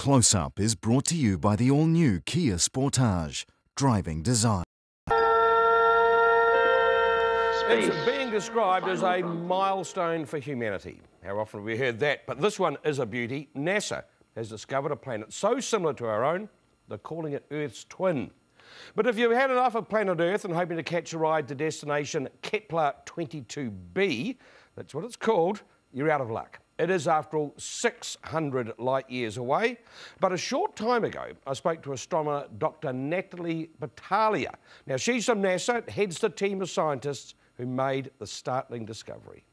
Close Up is brought to you by the all new Kia Sportage, driving design. It's being described as a milestone for humanity. How often have we heard that? But this one is a beauty. NASA has discovered a planet so similar to our own, they're calling it Earth's twin. But if you've had enough of planet Earth and hoping to catch a ride to destination Kepler 22b, that's what it's called, you're out of luck. It is, after all, 600 light years away. But a short time ago, I spoke to astronomer Dr. Natalie Batalha. Now, she's from NASA, heads the team of scientists who made the startling discovery.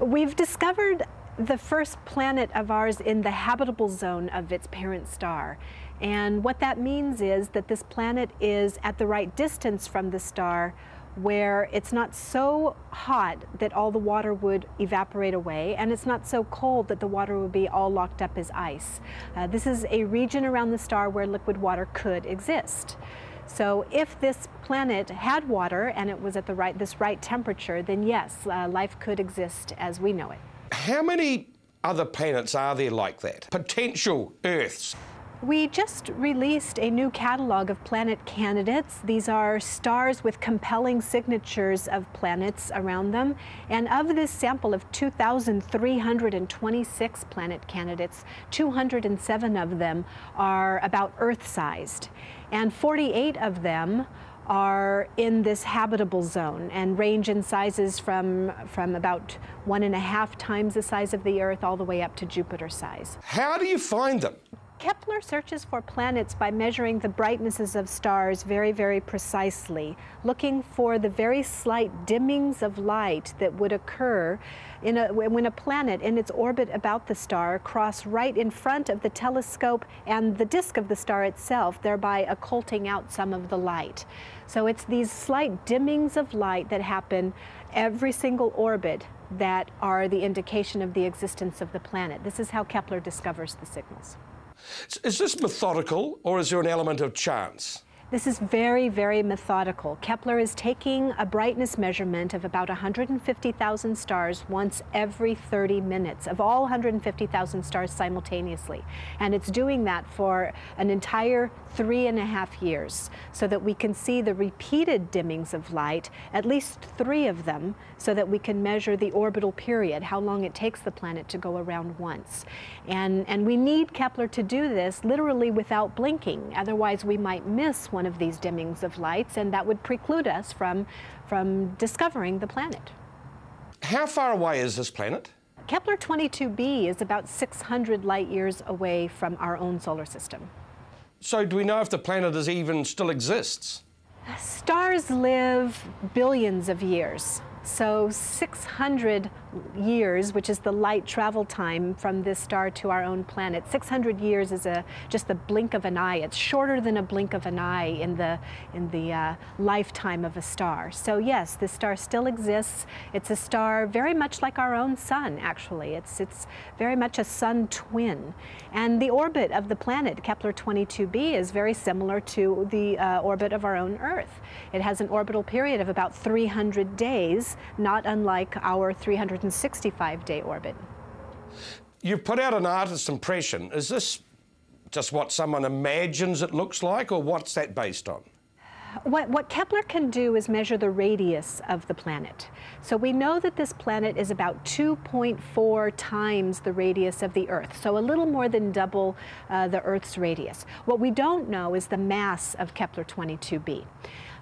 We've discovered the first planet of ours in the habitable zone of its parent star. And what that means is that this planet is at the right distance from the star where it's not so hot that all the water would evaporate away, and it's not so cold that the water would be all locked up as ice. Uh, this is a region around the star where liquid water could exist. So if this planet had water and it was at the right, this right temperature, then yes, uh, life could exist as we know it. How many other planets are there like that? Potential Earths? We just released a new catalog of planet candidates. These are stars with compelling signatures of planets around them. And of this sample of 2,326 planet candidates, 207 of them are about Earth sized. And 48 of them are in this habitable zone and range in sizes from, from about one and a half times the size of the Earth all the way up to Jupiter size. How do you find them? Kepler searches for planets by measuring the brightnesses of stars very, very precisely, looking for the very slight dimmings of light that would occur in a, when a planet in its orbit about the star cross right in front of the telescope and the disk of the star itself, thereby occulting out some of the light. So it's these slight dimmings of light that happen every single orbit that are the indication of the existence of the planet. This is how Kepler discovers the signals. Is this methodical or is there an element of chance? This is very, very methodical. Kepler is taking a brightness measurement of about 150,000 stars once every 30 minutes, of all 150,000 stars simultaneously. And it's doing that for an entire three and a half years so that we can see the repeated dimmings of light, at least three of them, so that we can measure the orbital period, how long it takes the planet to go around once. And, and we need Kepler to do this literally without blinking, otherwise we might miss one of these dimmings of lights and that would preclude us from, from discovering the planet. How far away is this planet? Kepler 22b is about 600 light years away from our own solar system. So do we know if the planet is even still exists? Stars live billions of years. So 600 years, which is the light travel time from this star to our own planet, 600 years is a just the blink of an eye. It's shorter than a blink of an eye in the in the uh, lifetime of a star. So yes, this star still exists. It's a star very much like our own sun. Actually, it's it's very much a sun twin, and the orbit of the planet Kepler 22b is very similar to the uh, orbit of our own Earth. It has an orbital period of about 300 days not unlike our 365 day orbit. You put out an artist's impression. Is this just what someone imagines it looks like, or what's that based on? What, what, Kepler can do is measure the radius of the planet. So we know that this planet is about 2.4 times the radius of the Earth, so a little more than double uh, the Earth's radius. What we don't know is the mass of Kepler 22b.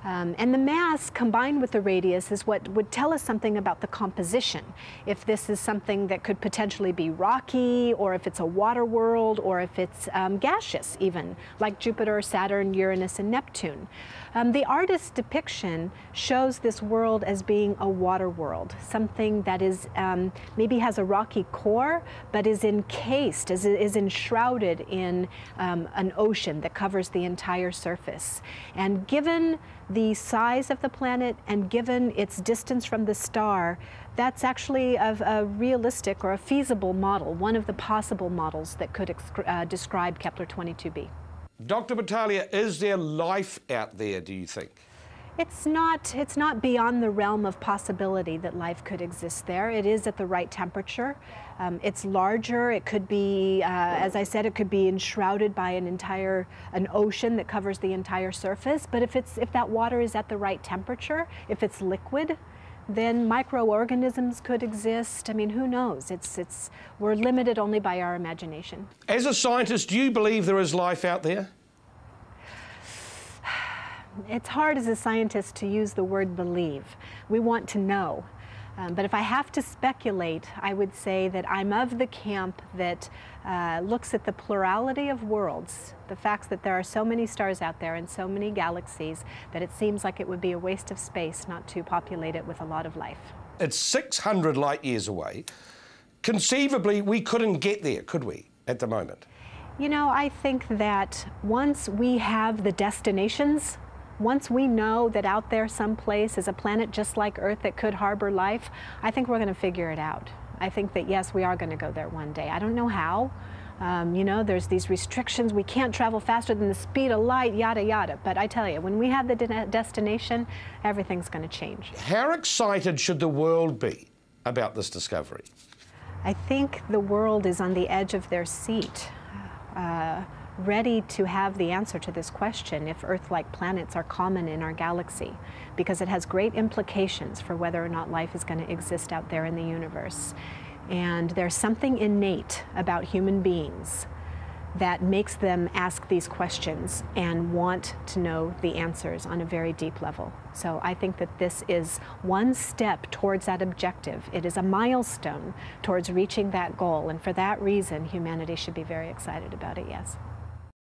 Um, and the mass combined with the radius is what would tell us something about the composition. If this is something that could potentially be rocky, or if it's a water world, or if it's um, gaseous even, like Jupiter, Saturn, Uranus, and Neptune. Um, the artist's depiction shows this world as being a water world, something that is um, maybe has a rocky core, but is encased, is, is enshrouded in um, an ocean that covers the entire surface. And given the size of the planet and given its distance from the star, that's actually a, a realistic or a feasible model, one of the possible models that could uh, describe Kepler 22b. Dr. Batalha, is there life out there, do you think? It's not, it's not beyond the realm of possibility that life could exist there. It is at the right temperature. Um, it's larger. It could be, uh, as I said, it could be enshrouded by an entire, an ocean that covers the entire surface. But if, it's, if that water is at the right temperature, if it's liquid, then microorganisms could exist. I mean, who knows? It's, it's, we're limited only by our imagination. As a scientist, do you believe there is life out there? It's hard as a scientist to use the word believe. We want to know. Um, but if I have to speculate, I would say that I'm of the camp that uh, looks at the plurality of worlds, the fact that there are so many stars out there and so many galaxies that it seems like it would be a waste of space not to populate it with a lot of life. It's 600 light years away. Conceivably, we couldn't get there, could we, at the moment? You know, I think that once we have the destinations once we know that out there someplace is a planet just like Earth that could harbor life, I think we're going to figure it out. I think that yes, we are going to go there one day. I don't know how. Um, you know, there's these restrictions. We can't travel faster than the speed of light, yada, yada. But I tell you, when we have the de destination, everything's going to change. How excited should the world be about this discovery? I think the world is on the edge of their seat. Uh, ready to have the answer to this question if Earth-like planets are common in our galaxy, because it has great implications for whether or not life is going to exist out there in the universe. And there's something innate about human beings that makes them ask these questions and want to know the answers on a very deep level. So I think that this is one step towards that objective. It is a milestone towards reaching that goal, and for that reason, humanity should be very excited about it, yes.